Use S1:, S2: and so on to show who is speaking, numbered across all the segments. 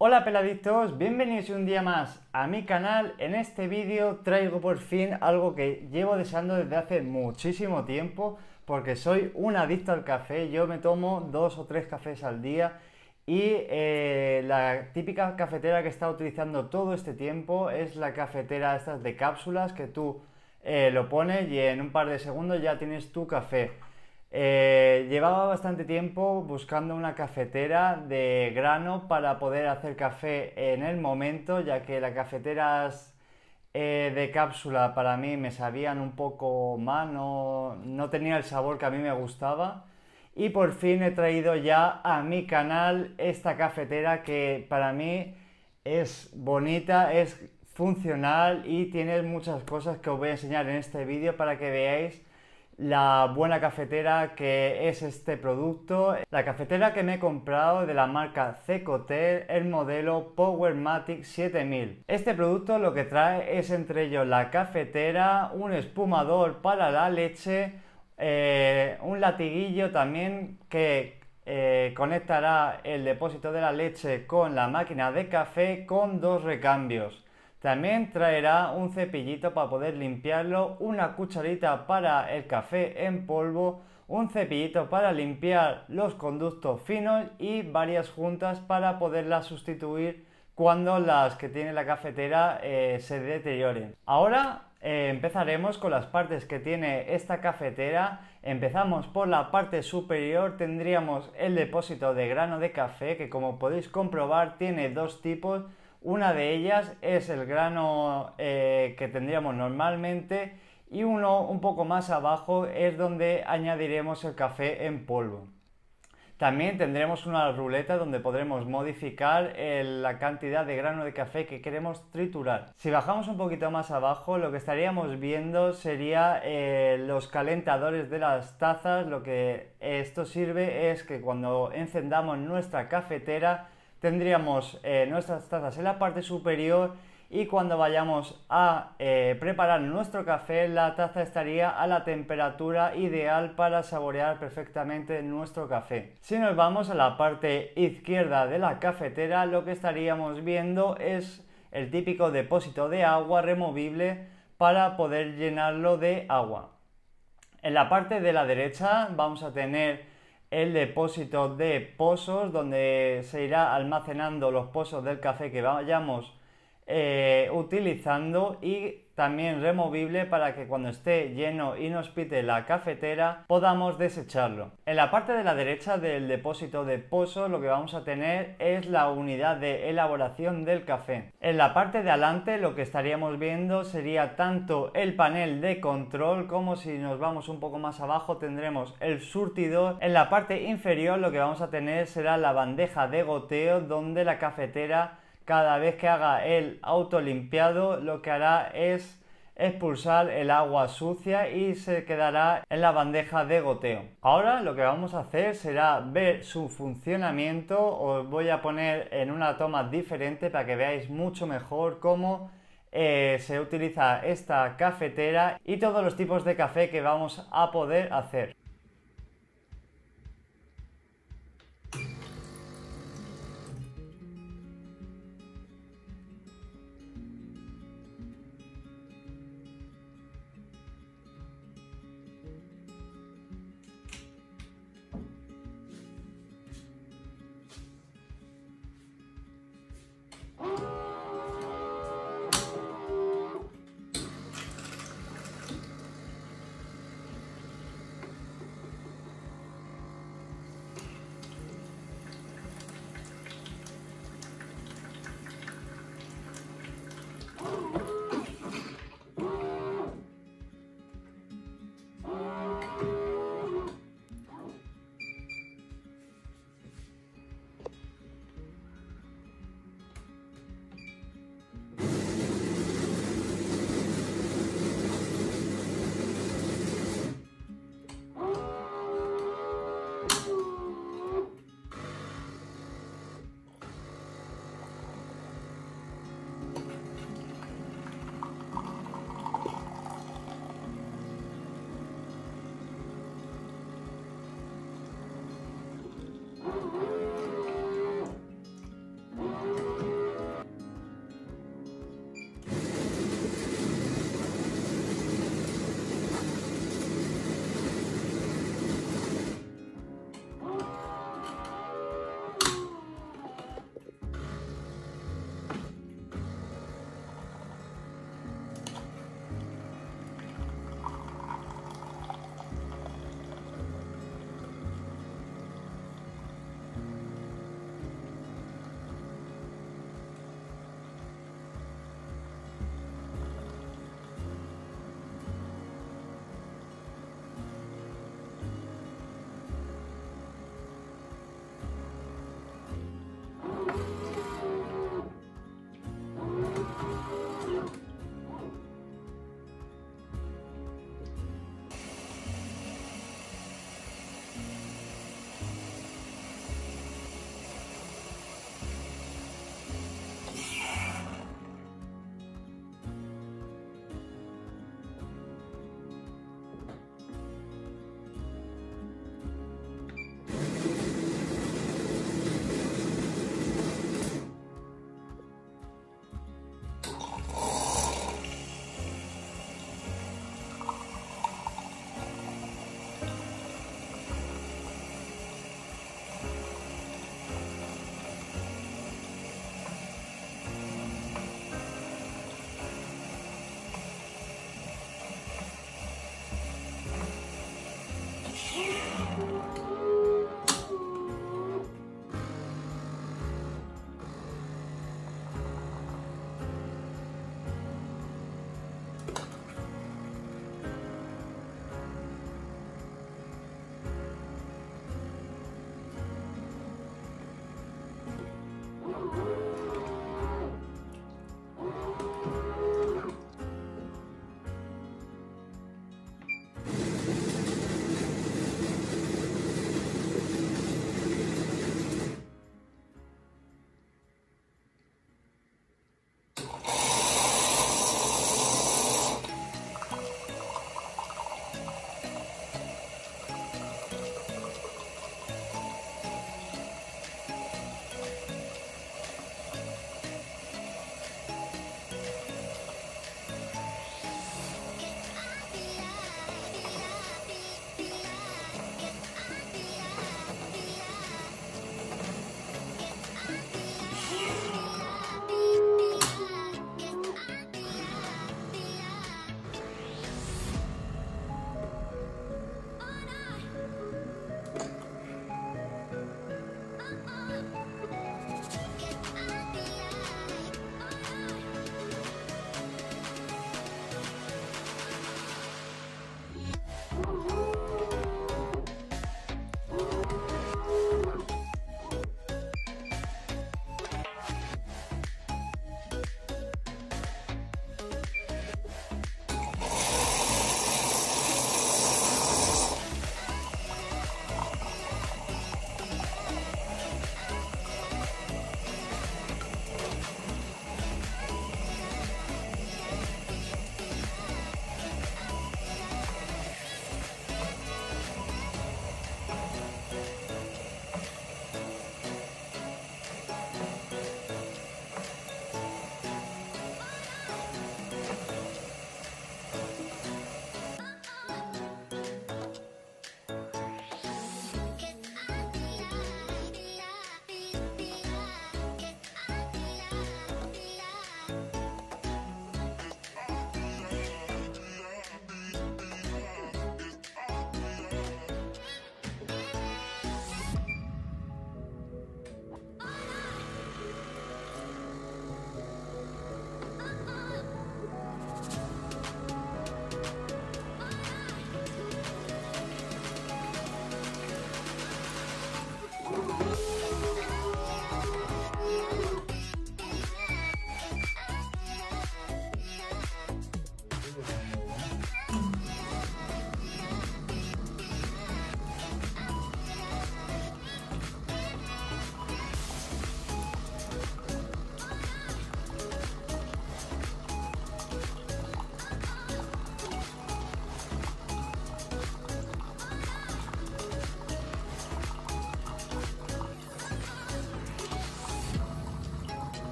S1: Hola peladictos, bienvenidos un día más a mi canal. En este vídeo traigo por fin algo que llevo deseando desde hace muchísimo tiempo porque soy un adicto al café. Yo me tomo dos o tres cafés al día y eh, la típica cafetera que he estado utilizando todo este tiempo es la cafetera estas de cápsulas que tú eh, lo pones y en un par de segundos ya tienes tu café. Eh, llevaba bastante tiempo buscando una cafetera de grano para poder hacer café en el momento, ya que las cafeteras eh, de cápsula para mí me sabían un poco mal, no, no tenía el sabor que a mí me gustaba. Y por fin he traído ya a mi canal esta cafetera que para mí es bonita, es funcional y tiene muchas cosas que os voy a enseñar en este vídeo para que veáis la buena cafetera que es este producto. La cafetera que me he comprado de la marca Cecotel, el modelo Powermatic 7000. Este producto lo que trae es entre ellos la cafetera, un espumador para la leche, eh, un latiguillo también que eh, conectará el depósito de la leche con la máquina de café con dos recambios. También traerá un cepillito para poder limpiarlo, una cucharita para el café en polvo, un cepillito para limpiar los conductos finos y varias juntas para poderlas sustituir cuando las que tiene la cafetera eh, se deterioren. Ahora eh, empezaremos con las partes que tiene esta cafetera. Empezamos por la parte superior, tendríamos el depósito de grano de café que como podéis comprobar tiene dos tipos una de ellas es el grano eh, que tendríamos normalmente y uno un poco más abajo es donde añadiremos el café en polvo. También tendremos una ruleta donde podremos modificar la cantidad de grano de café que queremos triturar. Si bajamos un poquito más abajo, lo que estaríamos viendo sería eh, los calentadores de las tazas. Lo que esto sirve es que cuando encendamos nuestra cafetera tendríamos eh, nuestras tazas en la parte superior y cuando vayamos a eh, preparar nuestro café la taza estaría a la temperatura ideal para saborear perfectamente nuestro café. Si nos vamos a la parte izquierda de la cafetera lo que estaríamos viendo es el típico depósito de agua removible para poder llenarlo de agua. En la parte de la derecha vamos a tener el depósito de pozos donde se irá almacenando los pozos del café que vayamos eh, utilizando y también removible para que cuando esté lleno y nos pite la cafetera podamos desecharlo. En la parte de la derecha del depósito de pozos lo que vamos a tener es la unidad de elaboración del café. En la parte de adelante lo que estaríamos viendo sería tanto el panel de control como si nos vamos un poco más abajo tendremos el surtidor. En la parte inferior lo que vamos a tener será la bandeja de goteo donde la cafetera cada vez que haga el auto limpiado lo que hará es expulsar el agua sucia y se quedará en la bandeja de goteo. Ahora lo que vamos a hacer será ver su funcionamiento, os voy a poner en una toma diferente para que veáis mucho mejor cómo eh, se utiliza esta cafetera y todos los tipos de café que vamos a poder hacer.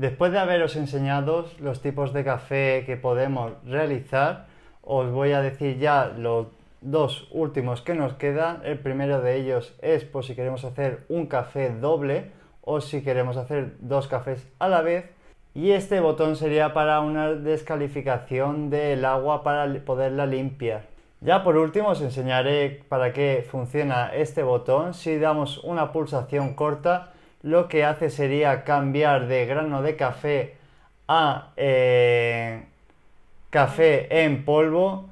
S1: Después de haberos enseñado los tipos de café que podemos realizar, os voy a decir ya los dos últimos que nos quedan. El primero de ellos es por si queremos hacer un café doble o si queremos hacer dos cafés a la vez. Y este botón sería para una descalificación del agua para poderla limpiar. Ya por último os enseñaré para qué funciona este botón. Si damos una pulsación corta, lo que hace sería cambiar de grano de café a eh, café en polvo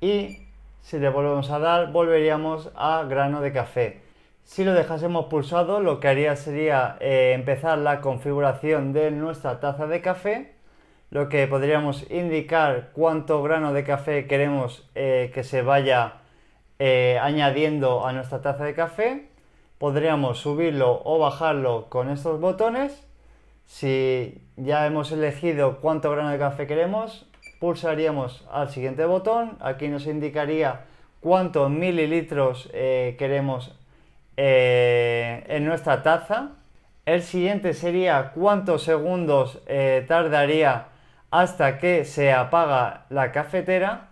S1: y si le volvemos a dar volveríamos a grano de café. Si lo dejásemos pulsado lo que haría sería eh, empezar la configuración de nuestra taza de café, lo que podríamos indicar cuánto grano de café queremos eh, que se vaya añadiendo a nuestra taza de café podríamos subirlo o bajarlo con estos botones. Si ya hemos elegido cuánto grano de café queremos, pulsaríamos al siguiente botón. Aquí nos indicaría cuántos mililitros eh, queremos eh, en nuestra taza. El siguiente sería cuántos segundos eh, tardaría hasta que se apaga la cafetera.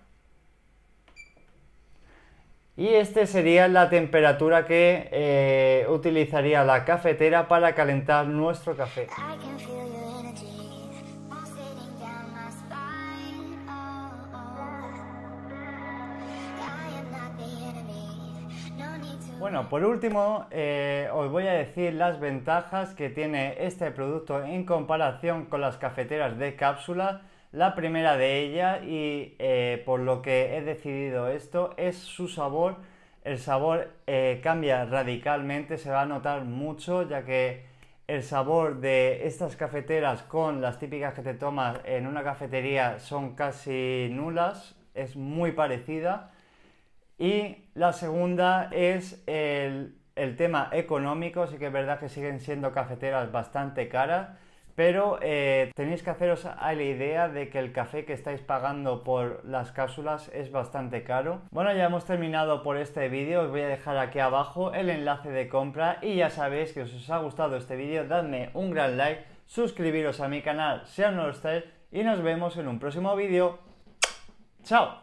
S1: Y este sería la temperatura que eh, utilizaría la cafetera para calentar nuestro café. Bueno, por último, eh, os voy a decir las ventajas que tiene este producto en comparación con las cafeteras de cápsula la primera de ellas, y eh, por lo que he decidido esto, es su sabor. El sabor eh, cambia radicalmente, se va a notar mucho, ya que el sabor de estas cafeteras con las típicas que te tomas en una cafetería son casi nulas, es muy parecida. Y la segunda es el, el tema económico, sí que es verdad que siguen siendo cafeteras bastante caras pero eh, tenéis que haceros a la idea de que el café que estáis pagando por las cápsulas es bastante caro. Bueno, ya hemos terminado por este vídeo. Os voy a dejar aquí abajo el enlace de compra y ya sabéis que os ha gustado este vídeo, dadme un gran like, suscribiros a mi canal si aún no lo estáis y nos vemos en un próximo vídeo. ¡Chao!